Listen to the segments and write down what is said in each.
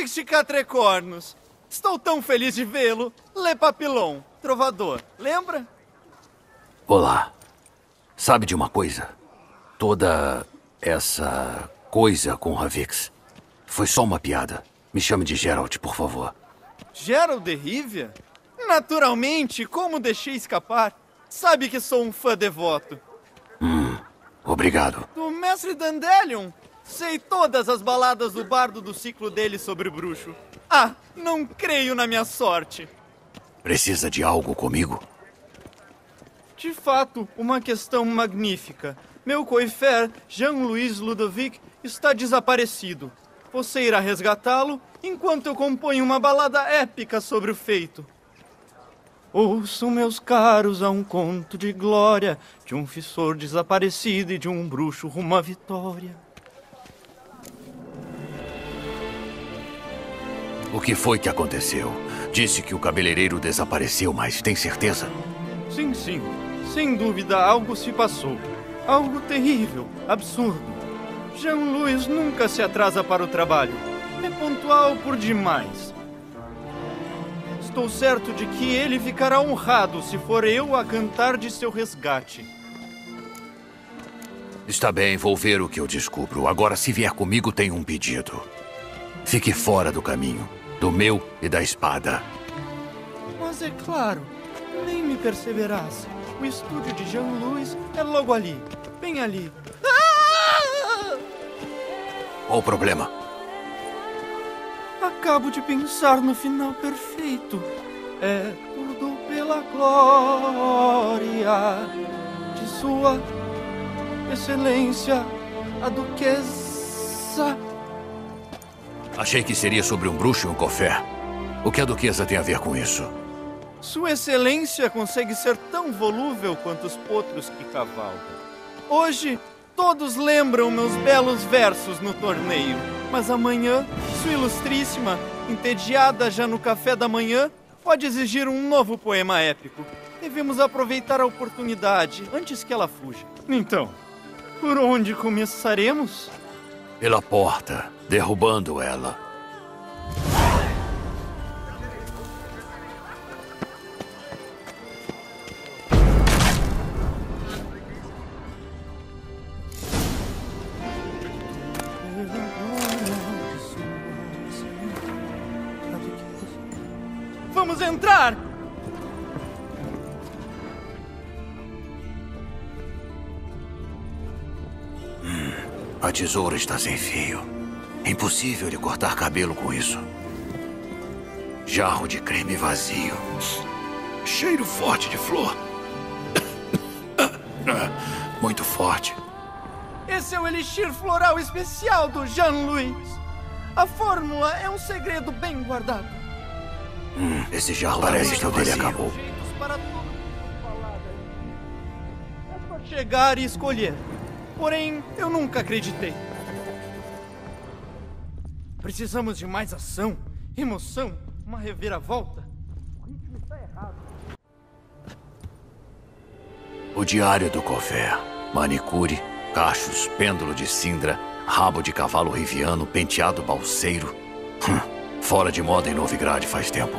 Ravix de Catrecornos. Estou tão feliz de vê-lo. Le Papillon, trovador, lembra? Olá. Sabe de uma coisa? Toda essa coisa com Ravix foi só uma piada. Me chame de Geralt, por favor. Geralt de Rivia? Naturalmente, como deixei escapar? Sabe que sou um fã devoto. Hum, obrigado. Do mestre Dandelion? Sei todas as baladas do bardo do ciclo dele sobre o bruxo. Ah, não creio na minha sorte. Precisa de algo comigo? De fato, uma questão magnífica. Meu coifer, Jean-Louis Ludovic, está desaparecido. Você irá resgatá-lo enquanto eu componho uma balada épica sobre o feito. Ouçam, meus caros, a um conto de glória de um fissor desaparecido e de um bruxo rumo à vitória. O que foi que aconteceu? Disse que o cabeleireiro desapareceu, mas tem certeza? Sim, sim. Sem dúvida, algo se passou. Algo terrível, absurdo. Jean-Louis nunca se atrasa para o trabalho. É pontual por demais. Estou certo de que ele ficará honrado se for eu a cantar de seu resgate. Está bem, vou ver o que eu descubro. Agora, se vier comigo, tenho um pedido. Fique fora do caminho do meu e da espada. Mas é claro, nem me perceberás. O estúdio de Jean-Louis é logo ali, bem ali. Ah! Qual o problema? Acabo de pensar no final perfeito. É tudo pela glória de Sua Excelência, a Duquesa. Achei que seria sobre um bruxo e um cofé. O que a duquesa tem a ver com isso? Sua Excelência consegue ser tão volúvel quanto os potros que cavalga. Hoje, todos lembram meus belos versos no torneio. Mas amanhã, Sua Ilustríssima, entediada já no café da manhã, pode exigir um novo poema épico. Devemos aproveitar a oportunidade antes que ela fuja. Então, por onde começaremos? Pela porta, derrubando ela. Vamos entrar! A tesoura está sem fio. Impossível lhe cortar cabelo com isso. Jarro de creme vazio. Cheiro forte de flor. Muito forte. Esse é o elixir floral especial do Jean-Louis. A fórmula é um segredo bem guardado. Hum, esse jarro parece que o dele acabou. É chegar e escolher. Porém, eu nunca acreditei. Precisamos de mais ação, emoção, uma reviravolta. O ritmo está errado. O diário do cofé. Manicure, cachos, pêndulo de cindra, rabo de cavalo riviano, penteado balseiro. Hum, fora de moda em Novigrad faz tempo.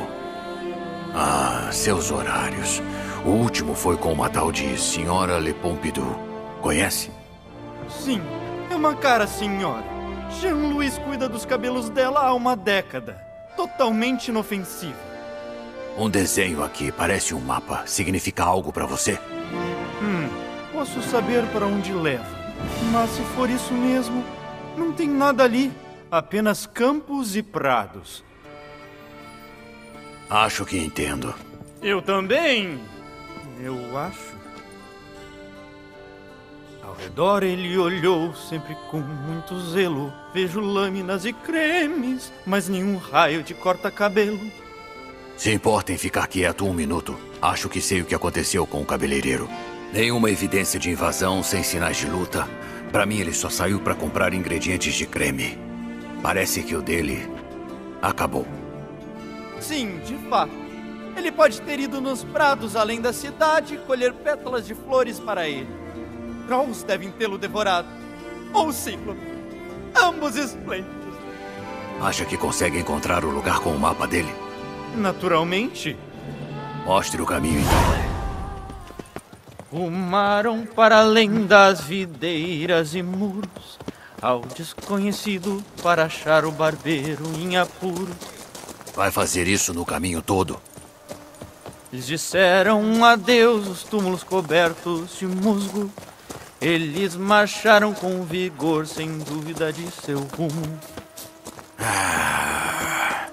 Ah, seus horários. O último foi com uma tal de Senhora Le Pompidou. Conhece? Sim, é uma cara senhora. Jean-Louis cuida dos cabelos dela há uma década. Totalmente inofensiva. Um desenho aqui parece um mapa. Significa algo para você? Hum, posso saber para onde leva. Mas se for isso mesmo, não tem nada ali. Apenas campos e prados. Acho que entendo. Eu também. Eu acho. Ao redor ele olhou sempre com muito zelo. Vejo lâminas e cremes, mas nenhum raio de corta-cabelo. Se importa em ficar quieto um minuto, acho que sei o que aconteceu com o cabeleireiro. Nenhuma evidência de invasão, sem sinais de luta. Para mim, ele só saiu para comprar ingredientes de creme. Parece que o dele acabou. Sim, de fato. Ele pode ter ido nos prados além da cidade colher pétalas de flores para ele. Trolls devem tê-lo devorado. Ou o Cíclope. Ambos esplêndidos. Acha que consegue encontrar o lugar com o mapa dele? Naturalmente. Mostre o caminho então. Rumaram para além das videiras e muros, ao desconhecido para achar o barbeiro em apuro. Vai fazer isso no caminho todo? Eles disseram adeus, os túmulos cobertos de musgo. Eles marcharam com vigor, sem dúvida de seu rumo. Ah.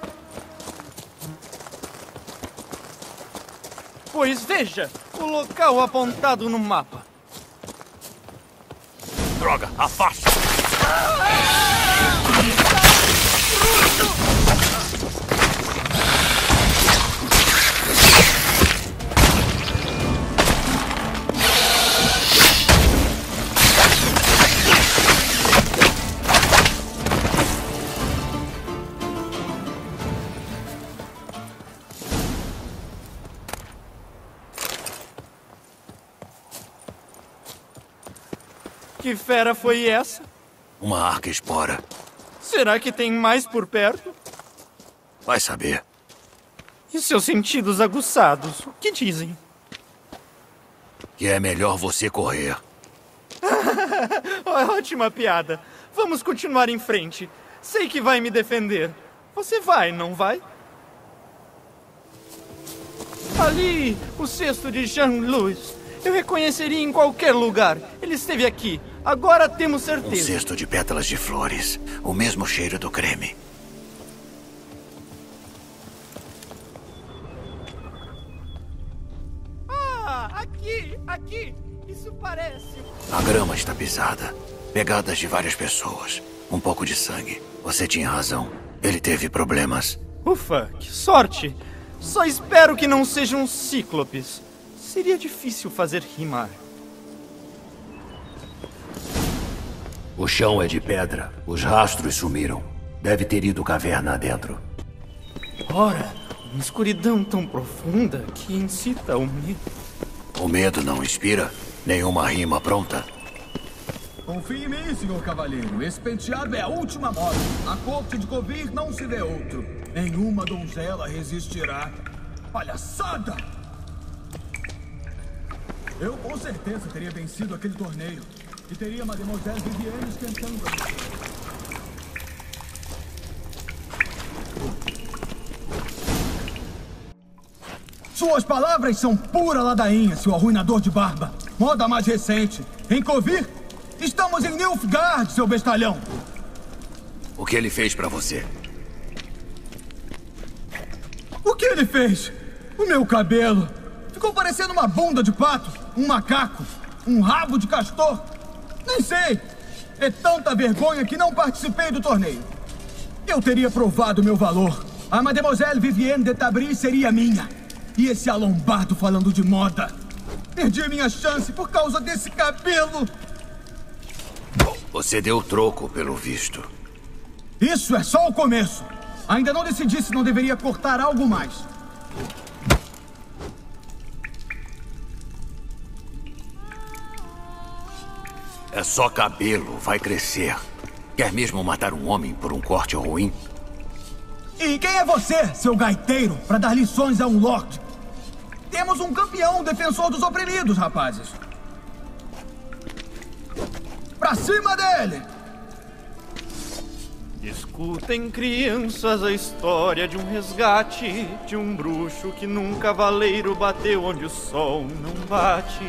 Pois veja, o local apontado no mapa. Droga, afasta! Que fera foi essa? Uma arca espora. Será que tem mais por perto? Vai saber. E seus sentidos aguçados, o que dizem? Que é melhor você correr. Ótima piada. Vamos continuar em frente. Sei que vai me defender. Você vai, não vai? Ali, o cesto de Jean-Louis. Eu reconheceria em qualquer lugar. Ele esteve aqui. Agora temos Um certeza. cesto de pétalas de flores. O mesmo cheiro do creme. Ah, aqui, aqui. Isso parece. A grama está pisada. Pegadas de várias pessoas. Um pouco de sangue. Você tinha razão. Ele teve problemas. Ufa, que sorte. Só espero que não sejam cíclopes. Seria difícil fazer rimar. O chão é de pedra. Os rastros sumiram. Deve ter ido caverna adentro. Ora, uma escuridão tão profunda que incita o medo. O medo não inspira? Nenhuma rima pronta? Confie em mim, senhor cavalheiro. Esse penteado é a última moda. A corte de Covir não se vê outro. Nenhuma donzela resistirá. Palhaçada! Eu com certeza teria vencido aquele torneio. E teria Mademoiselle Vivienne esquentando. Suas palavras são pura ladainha, seu arruinador de barba. Moda mais recente. Em Covir, estamos em Nilfgaard, seu bestalhão. O que ele fez pra você? O que ele fez? O meu cabelo. Ficou parecendo uma bunda de pato, um macaco, um rabo de castor. Nem sei. É tanta vergonha que não participei do torneio. Eu teria provado meu valor. A Mademoiselle Vivienne de Tabry seria minha. E esse alombado falando de moda. Perdi minha chance por causa desse cabelo. Você deu troco, pelo visto. Isso é só o começo. Ainda não decidi se não deveria cortar algo mais. É só cabelo, vai crescer. Quer mesmo matar um homem por um corte ruim? E quem é você, seu gaiteiro, para dar lições a um lord? Temos um campeão defensor dos oprimidos, rapazes. Pra cima dele! Escutem, crianças, a história de um resgate de um bruxo que num cavaleiro bateu onde o sol não bate.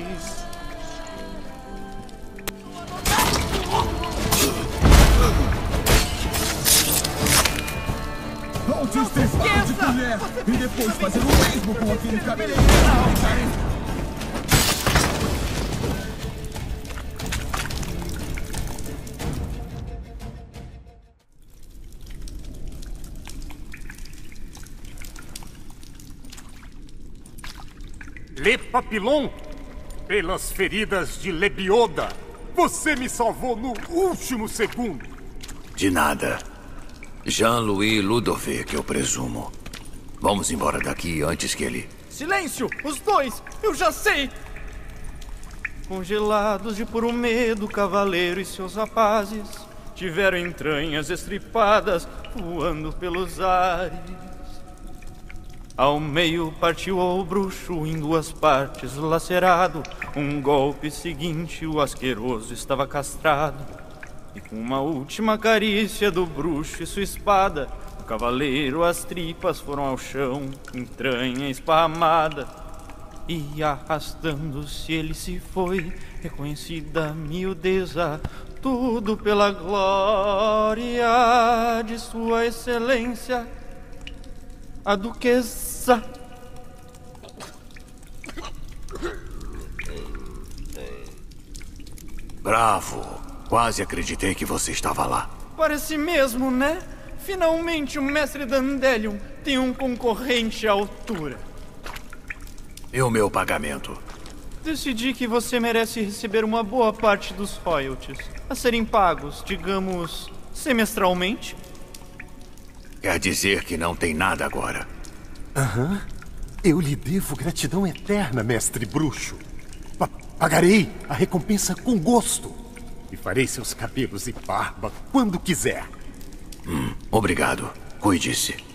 Colher e depois fazer o mesmo com aquele cabeleireiro. Le Papillon, pelas feridas de Lebioda, você me salvou no último segundo. De nada. Jean-Louis Ludovic, eu presumo. Vamos embora daqui antes que ele. Silêncio! Os dois! Eu já sei! Congelados de puro medo, cavaleiro e seus rapazes tiveram entranhas estripadas voando pelos ares. Ao meio partiu o bruxo em duas partes, lacerado. Um golpe seguinte, o asqueroso estava castrado. E com uma última carícia do bruxo e sua espada, cavaleiro, as tripas foram ao chão, entranha esparramada. E arrastando-se ele se foi, reconhecida a miudeza, tudo pela glória de sua excelência, a duquesa. Bravo! Quase acreditei que você estava lá. Parece mesmo, né? Finalmente o mestre Dandelion tem um concorrente à altura. E o meu pagamento? Decidi que você merece receber uma boa parte dos royalties a serem pagos, digamos, semestralmente. Quer dizer que não tem nada agora? Aham. Eu lhe devo gratidão eterna, mestre bruxo. Pa pagarei a recompensa com gosto. E farei seus cabelos e barba quando quiser. Obrigado. Cuide-se.